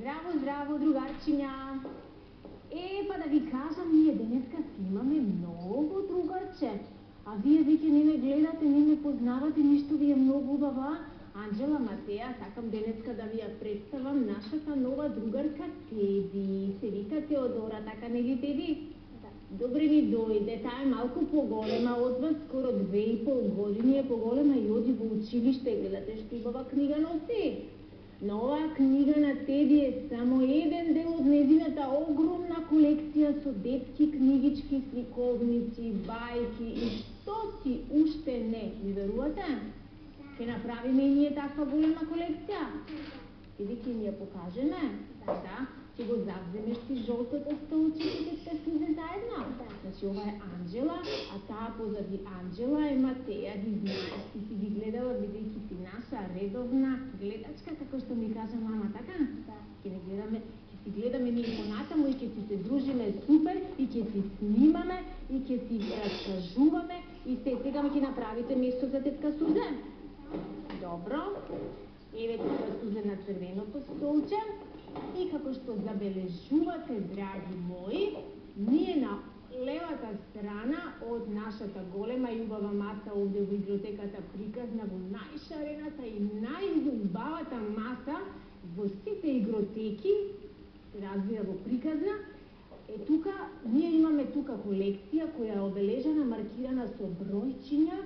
Здраво, здраво, другарчиња. Е, па да ви кажам, ние денеска си имаме многу другарче. А вие веќе не ме гледате, не ме познавате, ништо ви е многу убава. Анджела Матеја, сакам денеска да ви ја представам нашата нова другарка Теди. Се вика Теодора, така не ли Теди? Добре ми дојде, таа е малку поголема од вас, скоро две и пол години е поголема и оди во училиште, гледате што убава книга носи. Но оваа книга на Теди е само еден дел од незината огромна колекција со детски книгички, сликовници, бајки и што си уште не. Ми верувате? Ке направиме и ние таква голема колекција? Или ќе ни ја покажеме? Да ќе го завземеш ти жолтото столче и ќе сте слузе заедно. Да. Значи ова е Анджела, а таа позади Анджела е Матеја, ги знаеш, ти си ги гледала бидејќи си наша редовна гледачка, како што ми кажа мама, така? Да. Ќе не гледаме, ќе си гледаме ние понатаму и ќе си се дружиме супер и ќе си снимаме и ќе си раскажуваме и се сега ќе направите место за тетка Сузе. Добро. Еве тетка Сузе на црвеното столче. И како што забележувате, драги мои, ние на страна од нашата голема и убава маса овде во библиотеката приказна во најшарената и најубавата маса во сите игротеки, разбира во приказна, е тука, ние имаме тука колекција која е обележана, маркирана со бројчиња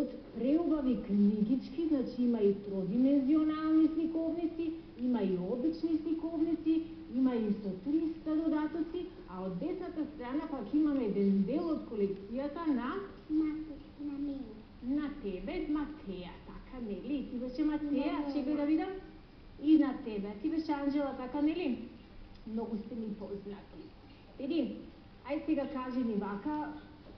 од преубави книгички, значи има и тродимензионални сликовници, има и обични сликовници, има и со 300 додатоци, а од десната страна пак имаме еден дел од колекцијата на Мате, на мене. на тебе, Матеја, така нели? Ти беше Матеја, чекај да видам. И на тебе. Ти беше Анджела, така нели? Многу сте ми познати. Еди, ај сега кажи ни вака,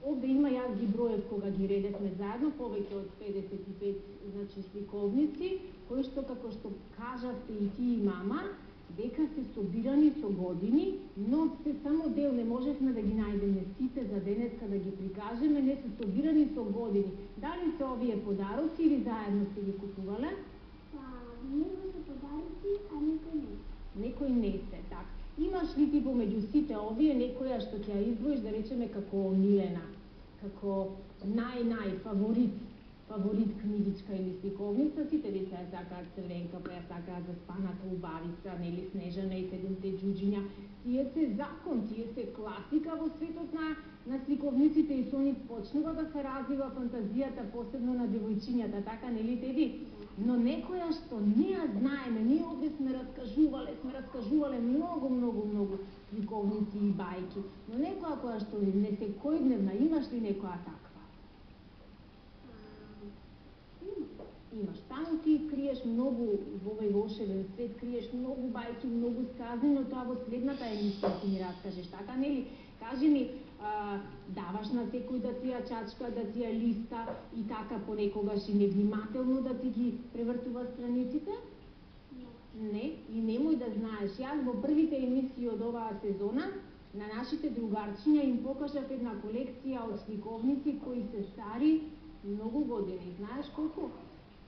овде има јас ги броев кога ги редевме заедно, повеќе од 55 значи сликовници, кои што како што кажавте и ти и мама, дека се собирани со години, но се само дел не можевме да ги најдеме сите за денеска да ги прикажеме, не се собирани со години. Дали се овие подароци или заедно сте ги купувале? Па, него се подарици, а некој не. Некој не се, така. Имаш ли ти помеѓу сите овие некоја што ќе ја издвоиш да речеме како Милена, како нај-нај фаворит фаворит книгичка или стиковница, сите деца ја сакаат црвенка, па ја сакаат да заспаната убавица, нели снежана и седумте джуджиња. Тие се закон, тие се класика во светот на, на стиковниците и со нив почнува да се развива фантазијата, посебно на девојчињата, така нели теди? Но некоја што не ја знаеме, ние овде сме раскажувале, сме раскажувале многу, многу, многу сликовници и бајки, но некоја која што не секојдневна, имаш ли некоја така? имаш. Таму ти криеш многу во овој волшебен свет, криеш многу бајки, многу сказни, но тоа во следната емисија ти ми раскажеш, така нели? Кажи ми, а, даваш на секој да ти ја чачка, да ти ја листа и така понекогаш и невнимателно да ти ги превртува страниците? Не, и немој да знаеш. Јас во првите емисии од оваа сезона на нашите другарчиња им покажав една колекција од сликовници кои се стари многу години. Знаеш колку?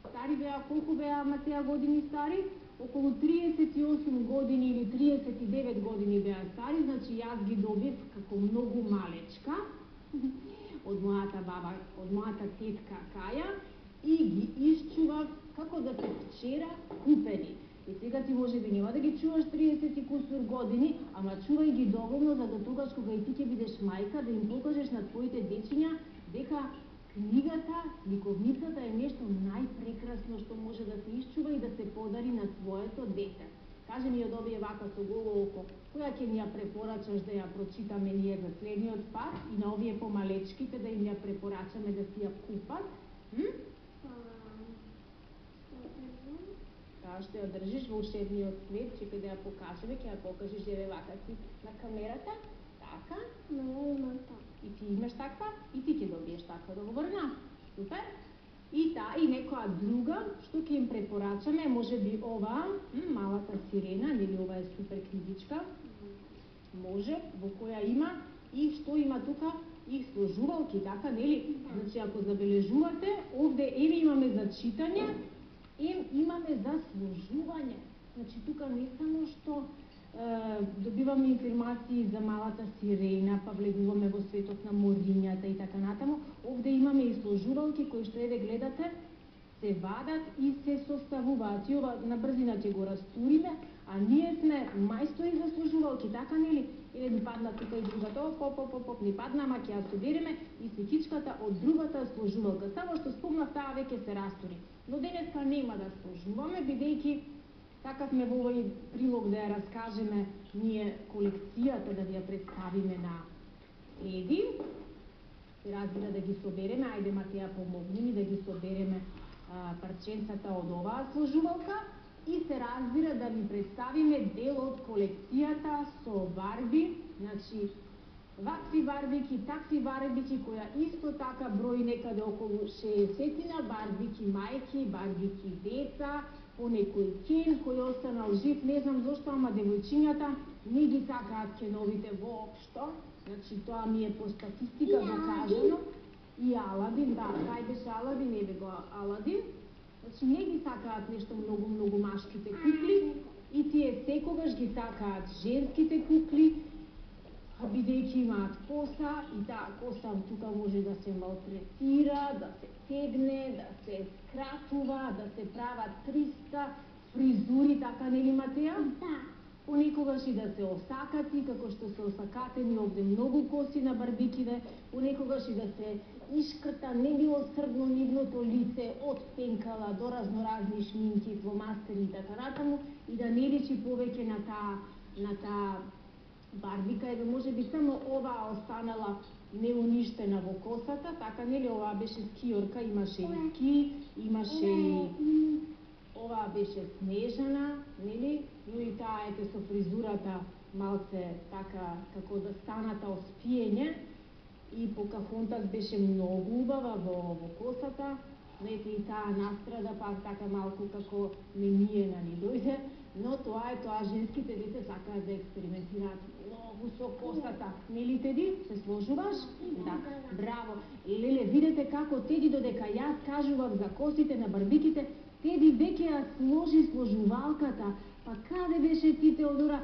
Стари беа, колку беа Матеја години стари? Околу 38 години или 39 години беа стари, значи јас ги добив како многу малечка од мојата баба, од мојата тетка Каја и ги исчував како да се вчера купени. И сега ти може би нема да ги чуваш 30 и кусур години, ама чувај ги доволно за да тогаш кога и ти ќе бидеш мајка да им покажеш на твоите дечиња дека Книгата, ликовницата е нешто најпрекрасно што може да се исчува и да се подари на своето дете. Каже ми од овие вака со голо око, која ќе ни ја препорачаш да ја прочитаме ние за следниот пат и на овие помалечките да им ја препорачаме да си ја купат? М? Таа што ја држиш во ушедниот свет, чека да ја покажеме, ќе ја покажеш еве вака си на камерата. Така? Но ја имам така. И ти имаш таква, и ти ќе добиеш таква договорна. Супер. И та, и некоја друга, што ќе им препорачаме, може би ова, малата сирена, нели ова е супер книгичка, може, во која има, и што има тука, и сложувалки, така, нели? Значи, ако забележувате, овде еве имаме за читање, ем имаме за сложување. Значи тука не само што добиваме информации за малата сирена, па влегуваме во светот на морињата и така натаму, овде имаме и сложуралки кои што еве гледате, се вадат и се составуваат. И ова на брзина ќе го растуриме, а ние сме мајстори за сложувалки, така нели? или ни падна тука и другата, оп, оп, оп, оп, оп, ни падна, ама ќе ја собереме и сликичката од другата сложувалка. Само што спомнав, таа веќе се растури. Но денеска па нема да сложуваме, бидејќи сакавме во овој прилог да ја раскажеме ние колекцијата, да ви ја представиме на Еди. Се разбира да ги собереме, ајде Матеја помогни ми да ги собереме а, парченцата од оваа служувалка и се разбира да ви представиме дел од колекцијата со барби, значи вакви барбики, такви барбики, која исто така брои некаде околу 60 барбики мајки, барбики деца, по некој кен кој останал жив, не знам зошто, ама девојчињата не ги сакаат кеновите воопшто, значи тоа ми е по статистика докажано. И Аладин, да, кај беше Аладин, еве го Аладин. Значи не ги сакаат нешто многу, многу машките кукли, и тие секогаш ги сакаат женските кукли, бидејќи имаат коса и таа коса тука може да се малтретира, да се тегне, да се скратува, да се прават 300 фризури, така нели Матеја? Да. Понекогаш и да се осакати, како што се осакатени овде многу коси на барбикиве, понекогаш и да се ишкрта немилосрдно нивното лице од пенкала до разноразни шминки, фломастери и така натаму и да не личи повеќе на таа на таа барбика, еве може би само оваа останала неуништена во косата, така нели оваа беше скиорка, имаше и ски, имаше и оваа беше снежана, нели, но и таа ете со фризурата малце така како да станата оспиење и Покахонтас беше многу убава во, во косата, но ете и таа настрада пак така малку како мениена ни дојде, но тоа е тоа женските дете сакаат да експериментираат многу со косата. Нели Теди, се сложуваш? Да, браво. Леле, видете како Теди додека јас кажував за косите на барбиките, Теди веќе ја сложи сложувалката. Па каде беше ти Теодора?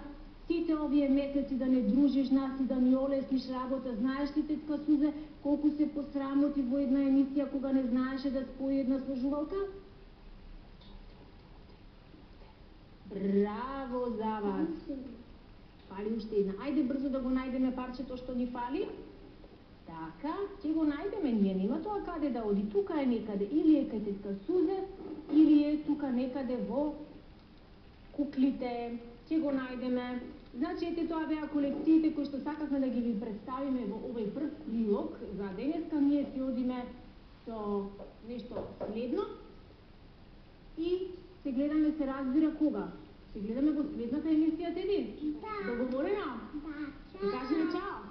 Сите овие месеци да не дружиш нас и да ни олесниш работа, знаеш ли тетка Сузе колку се посрамоти во една емисија кога не знаеше да спои една сложувалка? Браво за вас! Фали уште една. Ајде брзо да го најдеме парчето што ни фали. Така, ќе го најдеме ние, нема тоа каде да оди. Тука е некаде, или е кај тетка Сузе, или е тука некаде во куклите. Ќе го најдеме. Значи, ете тоа беа колекциите кои што сакавме да ги ви представиме во овој прв прилог. За денеска ние си одиме со нешто следно. И се гледаме се разбира кога. Гледаме во следната емисија, Теди? Да. Договорено? Да. Чао. Кажи на чао.